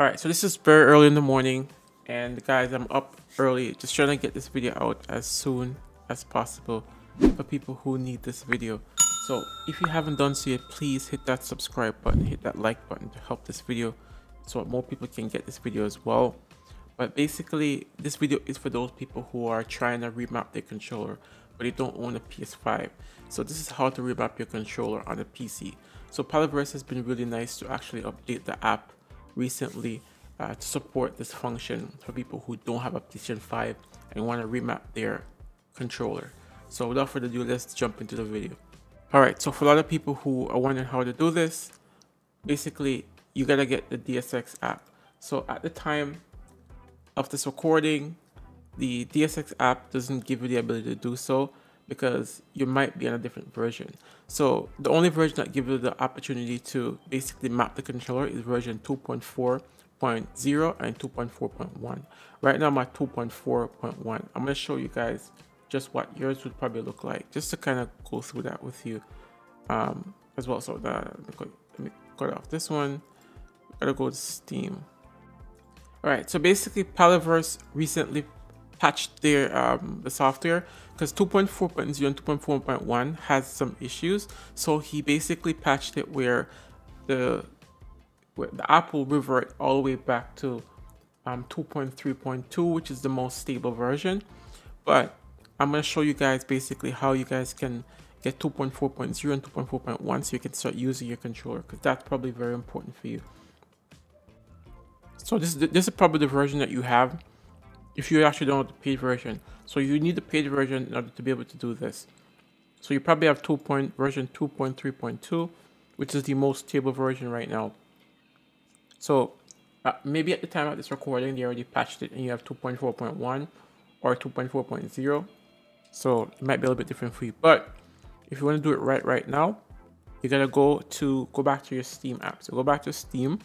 All right, so this is very early in the morning, and guys, I'm up early, just trying to get this video out as soon as possible for people who need this video. So if you haven't done so yet, please hit that subscribe button, hit that like button to help this video so more people can get this video as well. But basically, this video is for those people who are trying to remap their controller, but they don't own a PS5. So this is how to remap your controller on a PC. So Paliverse has been really nice to actually update the app recently uh, to support this function for people who don't have a PlayStation 5 and want to remap their controller. So without further ado, let's jump into the video. Alright, so for a lot of people who are wondering how to do this, basically you gotta get the DSX app. So at the time of this recording, the DSX app doesn't give you the ability to do so because you might be on a different version. So the only version that gives you the opportunity to basically map the controller is version 2.4.0 and 2.4.1. Right now I'm at 2.4.1. I'm going to show you guys just what yours would probably look like, just to kind of go through that with you um, as well. So that, let me, go, let me cut off this one. Gotta go to Steam. All right, so basically Paliverse recently patched their um, the software because 2.4.0 and 2.4.1 has some issues. So he basically patched it where the where the app will revert all the way back to um, 2.3.2, which is the most stable version. But I'm going to show you guys basically how you guys can get 2.4.0 and 2.4.1 so you can start using your controller because that's probably very important for you. So this is, this is probably the version that you have if you actually don't have the paid version. So you need the paid version in order to be able to do this. So you probably have 2. Point, version 2.3.2, which is the most stable version right now. So uh, maybe at the time of this recording, they already patched it and you have 2.4.1 or 2.4.0. So it might be a little bit different for you. But if you want to do it right right now, you gotta go to go back to your Steam app. So go back to Steam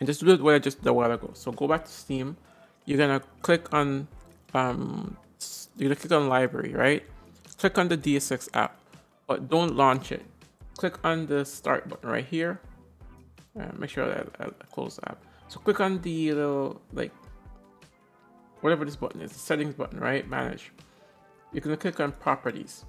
and just do it what I just did a while ago. So go back to Steam you're gonna click on um, you're gonna click on library, right? Click on the DSX app, but don't launch it. Click on the start button right here. Uh, make sure that I, close the app. So click on the little like whatever this button is, the settings button, right? Manage. You're gonna click on properties.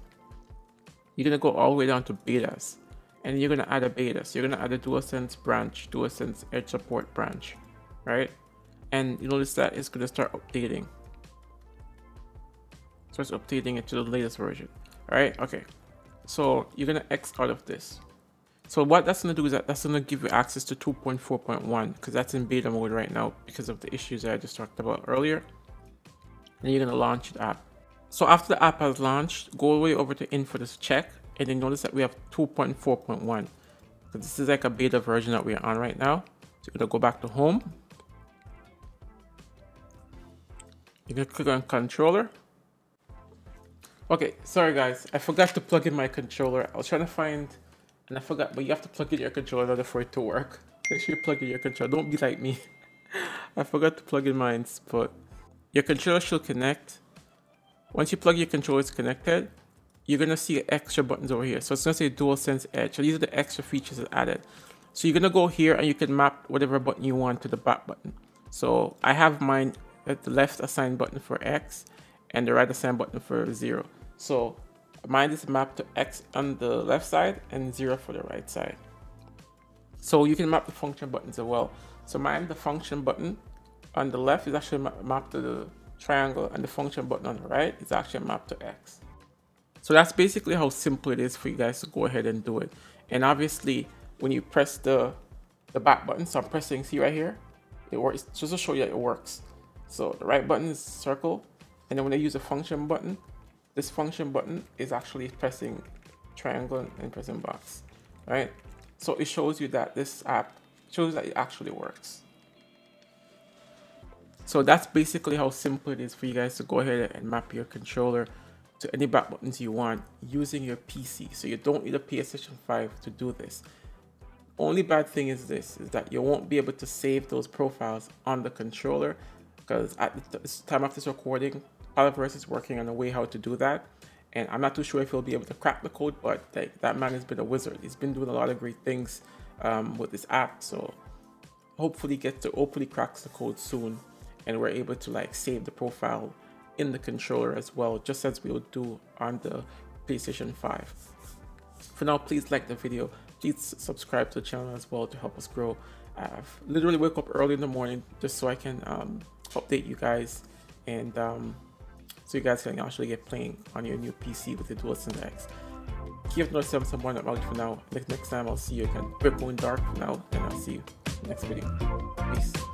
You're gonna go all the way down to betas, and you're gonna add a beta. So you're gonna add a DualSense branch, DualSense Edge support branch, right? And you notice that it's going to start updating. So it's updating it to the latest version. All right okay. So you're going to x out of this. So what that's going to do is that that's going to give you access to 2.4.1 because that's in beta mode right now because of the issues that i just talked about earlier. And you're going to launch the app. So after the app has launched go all the way over to info to check and then notice that we have 2.4.1 so this is like a beta version that we're on right now. So you're going to go back to home You can click on controller. Okay, sorry guys, I forgot to plug in my controller. I was trying to find, and I forgot, but you have to plug in your controller in order for it to work. Make sure you plug in your controller. Don't be like me. I forgot to plug in mine, but your controller should connect. Once you plug your controller it's connected, you're gonna see extra buttons over here. So it's gonna say DualSense Edge. So these are the extra features added. So you're gonna go here and you can map whatever button you want to the back button. So I have mine Uh, the left assign button for X and the right assign button for zero. So mine is mapped to X on the left side and zero for the right side. So you can map the function buttons as well. So mine, the function button on the left is actually mapped to the triangle and the function button on the right is actually mapped to X. So that's basically how simple it is for you guys to go ahead and do it. And obviously when you press the, the back button, so I'm pressing C right here, it works just to show you that it works. So the right button is circle, and then when I use a function button, this function button is actually pressing triangle and pressing box, right? So it shows you that this app shows that it actually works. So that's basically how simple it is for you guys to go ahead and map your controller to any back buttons you want using your PC. So you don't need a PlayStation 5 to do this. Only bad thing is this, is that you won't be able to save those profiles on the controller because at the time of this recording, Paliverse is working on a way how to do that. And I'm not too sure if he'll be able to crack the code, but like, that man has been a wizard. He's been doing a lot of great things um, with this app. So hopefully get to hopefully cracks the code soon and we're able to like save the profile in the controller as well, just as we would do on the PlayStation 5. For now, please like the video. Please subscribe to the channel as well to help us grow. I've literally wake up early in the morning just so I can um, update you guys and um, so you guys can actually get playing on your new PC with the DualSense X. Keep note 7 some more about for now. Next, next time I'll see you again. We're going dark for now and I'll see you next video. Peace.